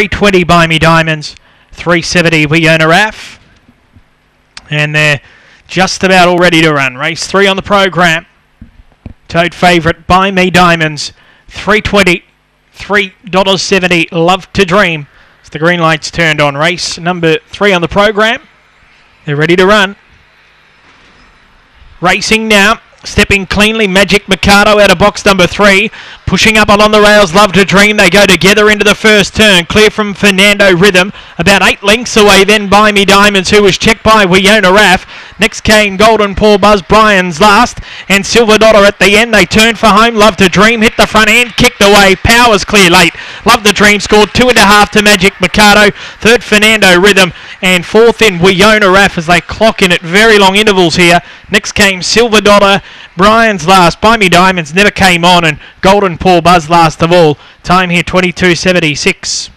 320 Buy Me Diamonds, 370 Wiona Raff. And they're just about all ready to run. Race three on the program. Tote favourite Buy Me Diamonds, 320, $3.70, Love to Dream. As the green light's turned on. Race number three on the program. They're ready to run. Racing now. Stepping cleanly, Magic Mikado out of box number three. Pushing up along the rails, Love to Dream. They go together into the first turn. Clear from Fernando Rhythm. About eight lengths away then by Me Diamonds, who was checked by Wiona Raff. Next came Golden Paul Buzz Bryan's last. And Silver Dollar at the end. They turned for home. Love to Dream hit the front end, kicked away. Powers clear late. Love to Dream scored two and a half to Magic Mikado. Third, Fernando Rhythm. And fourth in Wiona Raff as they clock in at very long intervals here. Next came Silver Dollar. Brian's last. Buy Me Diamonds never came on. And Golden Paul Buzz last of all. Time here 22.76.